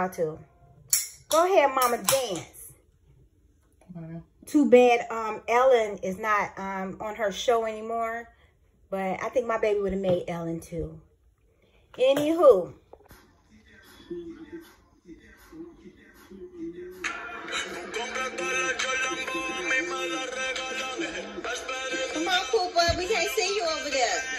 Okay. Y'all too. Go ahead, mama, dance. Too bad um Ellen is not um on her show anymore. But I think my baby would have made Ellen too. Anywho. Come on, Cooper. We can't see you over there.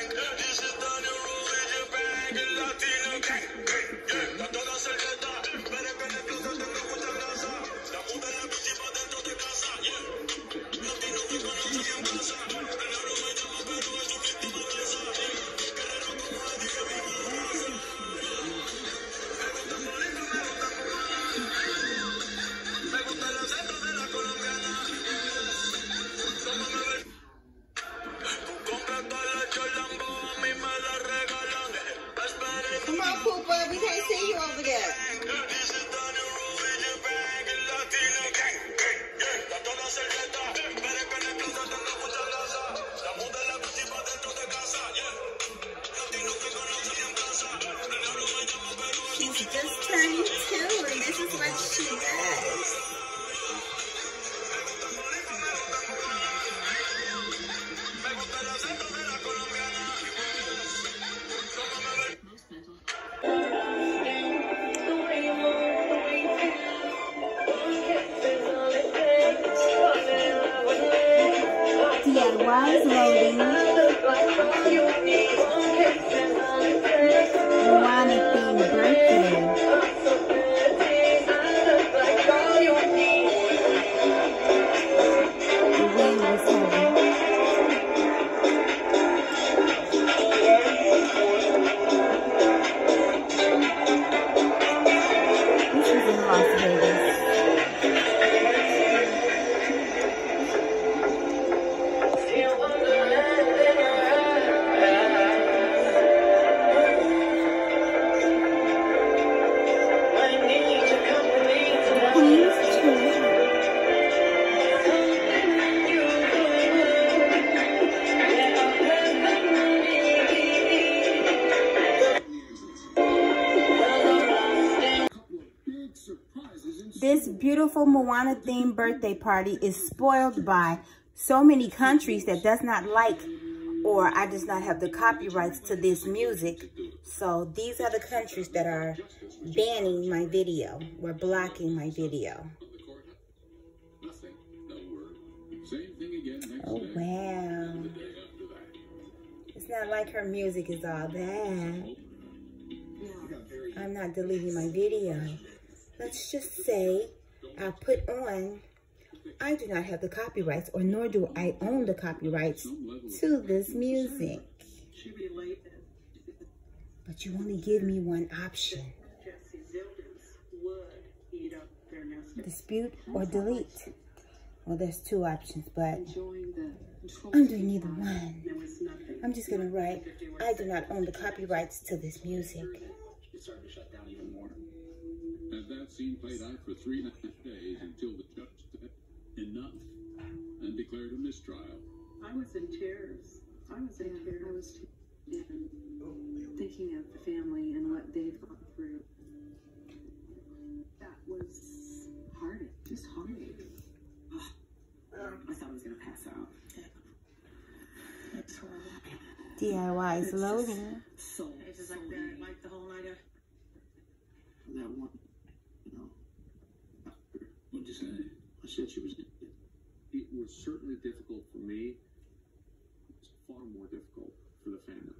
Just turning two, and this is what she does. This beautiful Moana themed birthday party is spoiled by so many countries that does not like or I does not have the copyrights to this music. So these are the countries that are banning my video or blocking my video. Oh, wow. It's not like her music is all that. I'm not deleting my video. Let's just say I put on, I do not have the copyrights or nor do I own the copyrights to this music. But you only give me one option. Dispute or delete. Well, there's two options, but I'm doing neither one. I'm just gonna write, I do not own the copyrights to this music. Scene played out for three and a half days until the judge said enough and declared a mistrial. I was in tears. I was in tears. I was thinking of the family and what they've gone through. That was hard. Just hard. Ah. I thought I was gonna pass out. That's horrible. DIY is loading. So, it's just like the, like the whole night of That one, you know, after What'd you say? I said she was dead. it was certainly difficult for me. It's far more difficult for the family.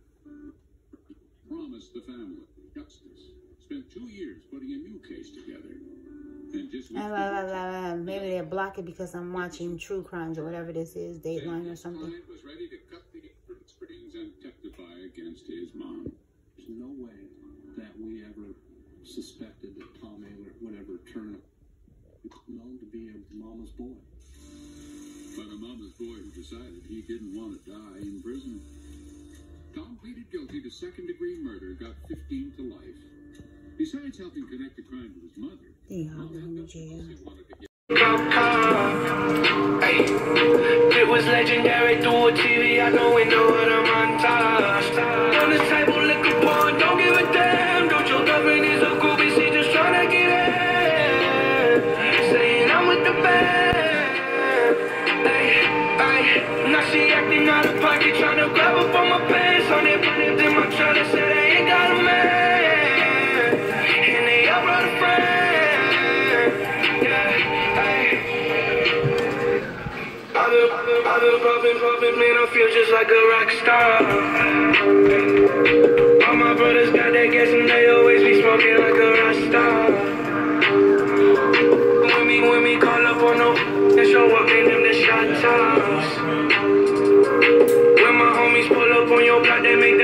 Promised the family justice. Spent two years putting a new case together. And just La, la, la, la, la. Maybe they block it because I'm watching True Crimes or whatever this is, Dateline or his something. Besides helping connect the crime to his mother, they. It was legendary through a TV. I know we know what I'm on top. On the table, liquor porn, don't give a damn. Don't your girlfriend is a groupie, she just tryna get in. Saying I'm with the band. Hey, hey. Now she acting out of pocket, tryna grab up on my pants. On it, but then I'm tryna say. Popping, man, I feel just like a rock star. All my brothers got that gas and they always be smoking like a rock star. When me, when me call up on no, and show up in them the shot tops. When my homies pull up on your block, they make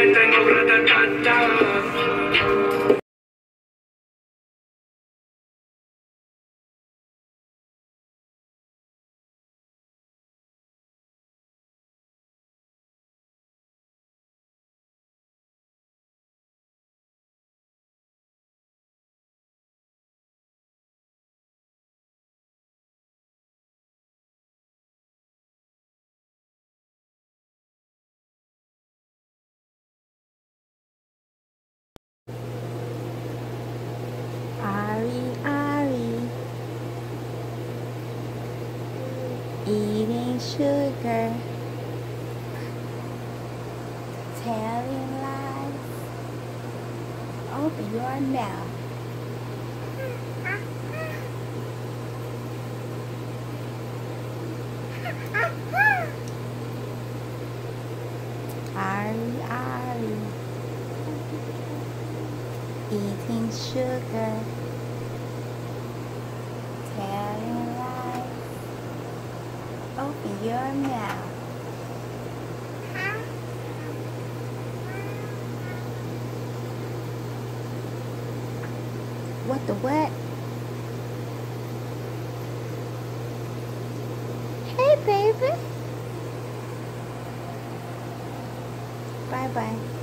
sugar, telling lies. Open your mouth. Ari, Ari, eating sugar, telling lies. Open your mouth. What the what? Hey, baby. Bye bye